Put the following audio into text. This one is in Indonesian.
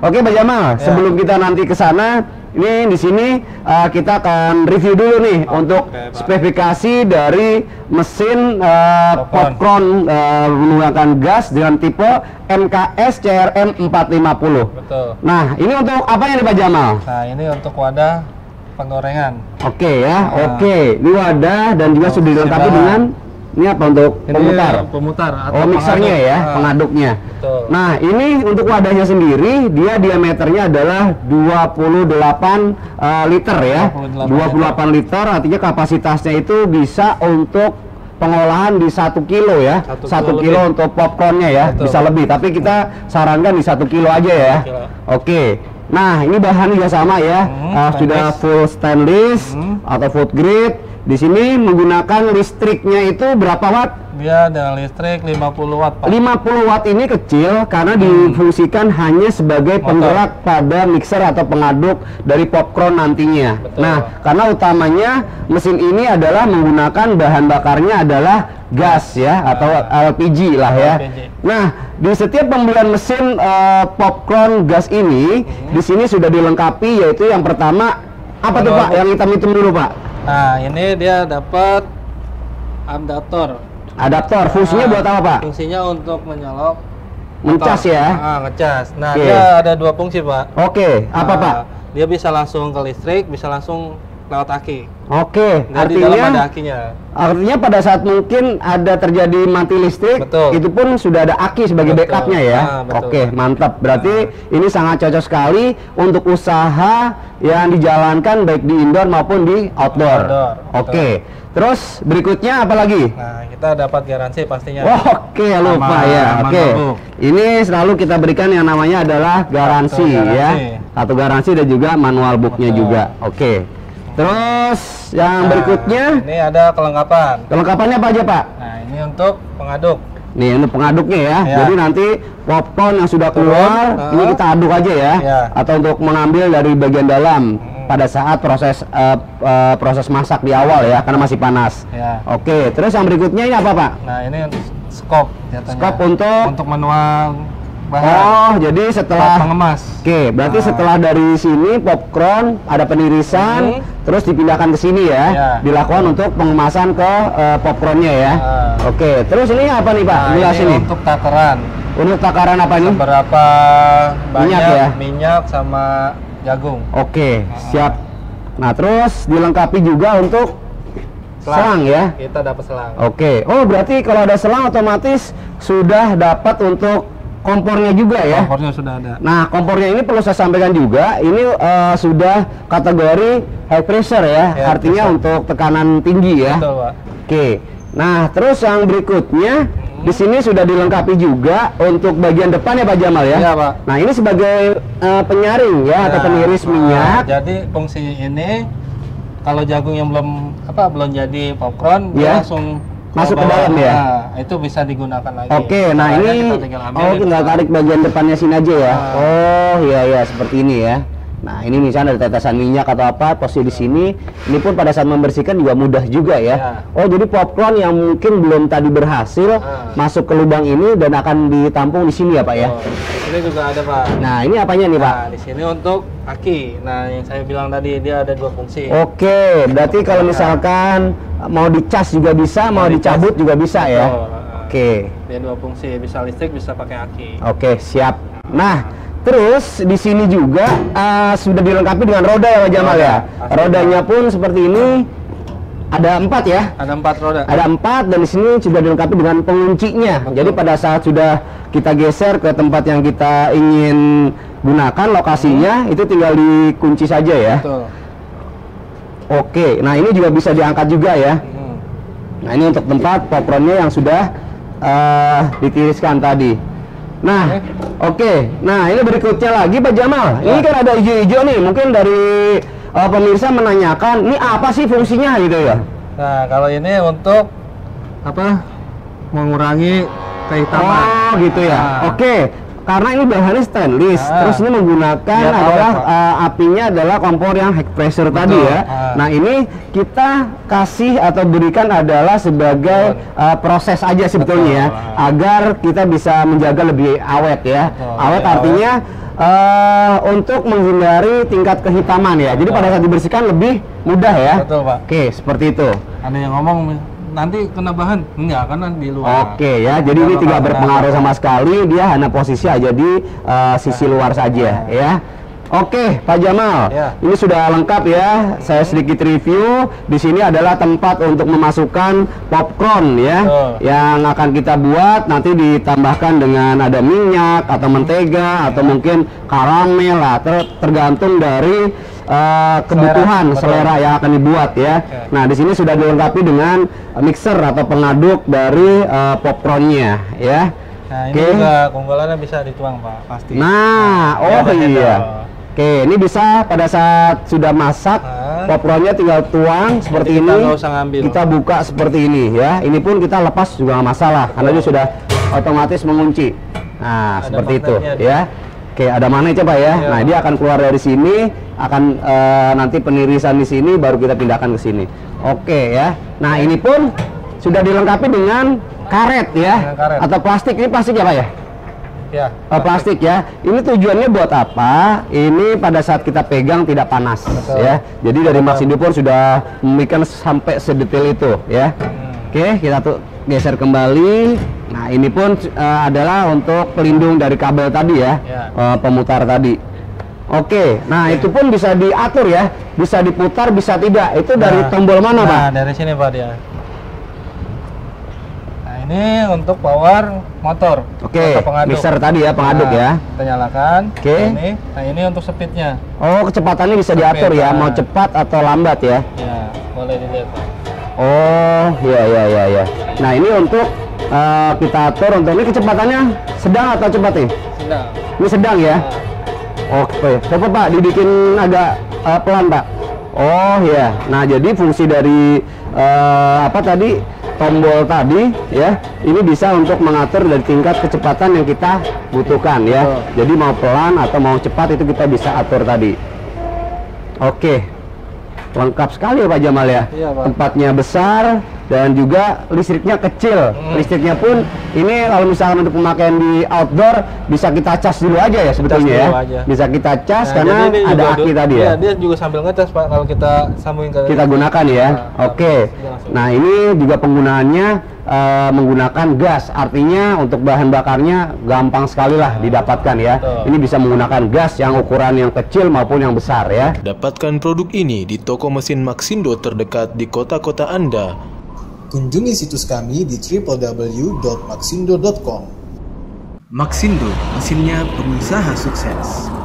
Oke, Pak Jamal, sebelum kita nanti ke sana, ini di sini uh, kita akan review dulu nih untuk Pak. spesifikasi dari mesin uh, Popcorn. popcorn uh, menggunakan gas dengan tipe MKS CRM 450. Betul. Nah, ini untuk apa nih Pak Jamal? Nah, ini untuk wadah penggorengan. Oke ya, Nah. oke. Ini wadah dan juga Oh, sudah dilengkapi dengan ini apa untuk Ini pemutar? pemutar atau Oh, mixernya pengaduk. ya, Nah, pengaduknya. Betul. Nah, ini untuk wadahnya sendiri, dia diameternya adalah 28 eh, liter ya. 28 28 liter, artinya kapasitasnya itu bisa untuk pengolahan di satu kilo ya. Satu Satu kilo kilo lebih. untuk popcornnya ya, Betul. bisa lebih. Tapi kita sarankan di satu kilo aja ya. kilo. Oke. Nah, ini bahannya juga sama ya. Hmm, Eh, sudah full stainless Hmm. atau food grade. Di sini menggunakan listriknya itu berapa watt? Dia dengan listrik 50 watt, Pak. 50 watt ini kecil karena difungsikan hanya sebagai Motor. penggerak pada mixer atau pengaduk dari popcorn nantinya. Betul. Nah, karena utamanya mesin ini adalah menggunakan bahan bakarnya adalah gas ya atau LPG lah ya. LPG. Nah, di setiap pembelian mesin eh, popcorn gas ini di sini sudah dilengkapi yaitu yang pertama apa tuh Manual Pak? Yang hitam-hitam dulu Pak. Nah, ini dia dapat adaptor. Adaptor. Fungsinya Nah, buat apa Pak? Fungsinya untuk menyolok motor. ya. Ah, ngecas. Nah, Oke. dia ada dua fungsi, Pak. Oke, apa Nah, Pak? Dia bisa langsung ke listrik, bisa langsung lewat aki. Oke, Jadi di dalam ada artinya akinya. artinya pada saat mungkin ada terjadi mati listrik, Betul. itu pun sudah ada aki sebagai Betul. backupnya ya. Ah. Oke, mantap. Berarti ini sangat cocok sekali untuk usaha yang dijalankan baik di indoor maupun di outdoor. Outdoor, Oke. Terus berikutnya apa lagi? Nah, kita dapat garansi pastinya. Oke, lupa Sama ya. Oke. book. Ini selalu kita berikan yang namanya adalah garansi, garansi. ya. Satu garansi dan juga manual booknya juga. Oke. Terus yang Nah, berikutnya Ini ada kelengkapan. kelengkapannya apa aja, Pak? Nah, ini untuk pengaduk. Nih, ini pengaduknya ya. Ya. Jadi nanti popcorn yang sudah Turun, keluar, uh-huh. ini kita aduk aja ya. Ya. Atau untuk mengambil dari bagian dalam Hmm. pada saat proses eh, eh, proses masak di awal ya, karena masih panas. Ya. Oke, terus yang berikutnya ini apa, Pak? Nah, ini skop jatuhnya. Skop untuk untuk manual bahan. Oh, jadi setelah pengemas. Oke, berarti Nah. setelah dari sini popcorn ada penirisan, Hmm. terus dipindahkan ke sini ya, Ya. dilakukan untuk pengemasan ke eh, popcornnya ya. Ah. Oke, terus ini apa nih Pak? Nah, ini ini. untuk takaran. Untuk takaran apa ini? Berapa banyak Minyak ya? minyak sama jagung. Oke, Ah. siap. Nah, terus dilengkapi juga untuk selang ya. Kita dapat selang. Oke. Oh, berarti kalau ada selang otomatis sudah dapat untuk kompornya juga ya. Kompornya sudah ada. Nah, kompornya ini perlu saya sampaikan juga, ini eh, sudah kategori high pressure ya, High artinya pressure. untuk tekanan tinggi ya. Betul, Pak. Oke. Nah, terus yang berikutnya di sini sudah dilengkapi juga untuk bagian depan ya Pak Jamal ya. Iya, Pak. Nah, ini sebagai eh, penyaring ya atau Nah, peniris nah, minyak. Jadi fungsi ini kalau jagung yang belum apa belum jadi popcorn dia Ya. langsung Masuk ke dalam ya? Nah, itu bisa digunakan lagi. Oke, nah Caranya ini kita tinggal ambil oh tinggal tarik bagian depannya sini aja ya. Nah. Oh, iya iya seperti ini ya. Nah, ini misalnya ada tetesan minyak atau apa, posisi di sini, ini pun pada saat membersihkan juga mudah juga ya. Ya. Oh, jadi popcorn yang mungkin belum tadi berhasil Ah. masuk ke lubang ini dan akan ditampung di sini ya, Pak ya. Oh, ini juga ada pak. Nah, ini apanya nih, Pak? Nah, di sini untuk aki. Nah, yang saya bilang tadi dia ada dua fungsi. Oke, berarti kalau misalkan mau dicas juga bisa, mau, Mau dicabut juga bisa ya. Betul. Oke. Dia dua fungsi, bisa listrik, bisa pakai aki. Oke, siap. Nah, terus di sini juga eh, sudah dilengkapi dengan roda ya Pak Jamal ya. Rodanya pun seperti ini. Ada empat ya. Ada empat roda. Ada empat dan di sini sudah dilengkapi dengan penguncinya. Betul. Jadi pada saat sudah kita geser ke tempat yang kita ingin gunakan lokasinya, itu tinggal dikunci saja ya. Betul. Oke, nah ini juga bisa diangkat juga ya. Hmm. Nah ini untuk tempat popcornnya yang sudah eh, ditiriskan tadi. Nah, oke. Nah ini berikutnya lagi Pak Jamal. Ini Ya. kan ada hijau-hijau nih. Mungkin dari eh, pemirsa menanyakan, ini apa sih fungsinya gitu ya? Nah, kalau ini untuk apa? Mengurangi kehitaman. Oh gitu ya. Nah. Oke. Karena ini bahannya stainless, Ah. terus ini menggunakan awet, adalah eh, apinya adalah kompor yang high pressure tadi Betul. ya. Ah. Nah ini kita kasih atau berikan adalah sebagai eh, proses aja sebetulnya ya, Betul. agar kita bisa menjaga lebih awet ya. Betul, Awet lebih artinya eh, untuk menghindari tingkat kehitaman ya. Jadi pada saat dibersihkan lebih mudah ya. Betul, Pak. Oke, seperti itu. Ada yang ngomong nanti kena bahan. Enggak, karena di luar. Oke ya, jadi ini tidak berpengaruh sama sekali, dia hanya posisi aja di eh, sisi luar saja ya. Oke, Pak Jamal, Ya. ini sudah lengkap ya. Saya sedikit review. Di sini adalah tempat untuk memasukkan popcorn ya, Betul. yang akan kita buat nanti ditambahkan dengan ada minyak atau mentega atau mungkin karamel lah, ter- tergantung dari eh, kebutuhan betul. selera yang akan dibuat ya. Oke. Nah, di sini sudah dilengkapi dengan mixer atau pengaduk dari eh, popcornnya ya. Nah, ini juga keunggulannya bisa dituang, Pak, pasti. Nah, Ini oh iya. Oke, ini bisa pada saat sudah masak, Nah. popcornnya tinggal tuang seperti kita ini. usah ngambil. Kita buka seperti ini ya. Ini pun kita lepas juga nggak masalah karena dia sudah otomatis mengunci. Nah, Ada seperti itu ya. Oke, ada mana coba ya? Iya. Nah, dia akan keluar dari sini, akan eh, nanti penirisan di sini, baru kita pindahkan ke sini. Oke ya. Nah, ini pun sudah dilengkapi dengan karet ya, Dengan karet. atau plastik. Ini plastik ya, Pak ya? Ya. Oh, plastik ya. Ini tujuannya buat apa? Ini pada saat kita pegang tidak panas Betul. ya. Jadi dari Maxindo pun sudah memikirkan sampai sedetail itu ya. Hmm. Oke, kita tuh geser kembali. Nah, ini pun eh, adalah untuk pelindung dari kabel tadi ya, Ya. eh, pemutar tadi. Oke, nah itu pun bisa diatur ya, bisa diputar, bisa tidak. Itu dari Nah, tombol mana, nah, Pak? dari sini, Pak, dia. Nah, ini untuk power motor. Oke, mixer tadi ya, pengaduk Nah, ya. Kita nyalakan. Oke. Ini. Nah, ini untuk speednya. Oh, kecepatannya bisa diatur ya, Nah. mau cepat atau lambat ya. Ya, boleh dilihat, Pak. Oh, ya ya ya ya. Nah, ini untuk eh, kita atur untuk ini kecepatannya sedang atau cepat nih? Sedang. Ini sedang ya. Nah, Oke, coba Pak dibikin agak eh, pelan Pak. Oh ya. Nah, jadi fungsi dari eh, apa tadi tombol tadi ya, ini bisa untuk mengatur dari tingkat kecepatan yang kita butuhkan ya. Betul. Jadi mau pelan atau mau cepat itu kita bisa atur tadi. Oke. Lengkap sekali ya Pak Jamal ya. Iya, Pak. Tempatnya besar dan juga listriknya kecil. Hmm. Listriknya pun ini kalau misalkan untuk pemakaian di outdoor bisa kita cas dulu aja ya sebetulnya ya. aja. Bisa kita cas Nah, karena ada juga aki tadi ya. Iya, dia juga sambil ngecas, Pak, kalau kita sambungin ke Kita gunakan ya. Nah, Oke. langsung. Nah, ini juga penggunaannya eh, menggunakan gas. Artinya untuk bahan bakarnya gampang sekali lah didapatkan ya. Betul. Ini bisa menggunakan gas yang ukuran yang kecil maupun yang besar ya. Dapatkan produk ini di toko mesin Maxindo terdekat di kota-kota Anda. Kunjungi situs kami di www.maxindo.com. Maxindo, mesinnya pengusaha sukses.